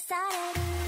される